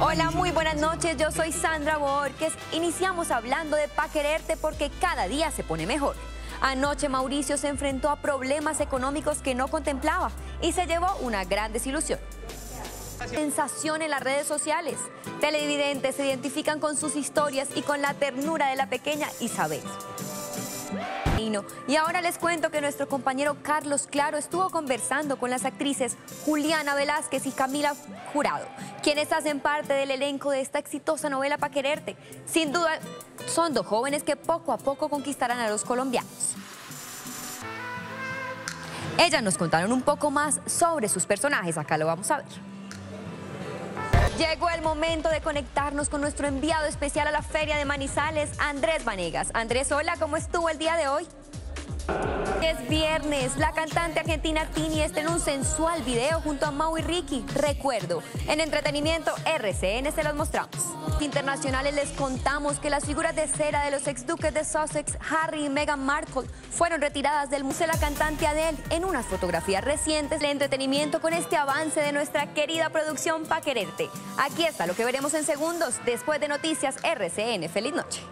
Hola, muy buenas noches. Yo soy Sandra Borges. Iniciamos hablando de Pa' Quererte porque cada día se pone mejor. Anoche Mauricio se enfrentó a problemas económicos que no contemplaba y se llevó una gran desilusión. Sensación en las redes sociales. Televidentes se identifican con sus historias y con la ternura de la pequeña Isabel. Y ahora les cuento que nuestro compañero Carlos Claro estuvo conversando con las actrices Juliana Velázquez y Camila Jurado, quienes hacen parte del elenco de esta exitosa novela Pa' Quererte. Sin duda, son dos jóvenes que poco a poco conquistarán a los colombianos. Ellas nos contaron un poco más sobre sus personajes, acá lo vamos a ver. Llegó el momento de conectarnos con nuestro enviado especial a la Feria de Manizales, Andrés Vanegas. Andrés, hola, ¿cómo estuvo el día de hoy? Es viernes, la cantante argentina Tini está en un sensual video junto a Mau y Ricky. Recuerdo, en entretenimiento RCN se los mostramos. Internacionales les contamos que las figuras de cera de los exduques de Sussex, Harry y Meghan Markle, fueron retiradas del Museo de la cantante Adele en unas fotografías recientes de entretenimiento con este avance de nuestra querida producción Pa' Quererte. Aquí está lo que veremos en segundos después de Noticias RCN. Feliz noche.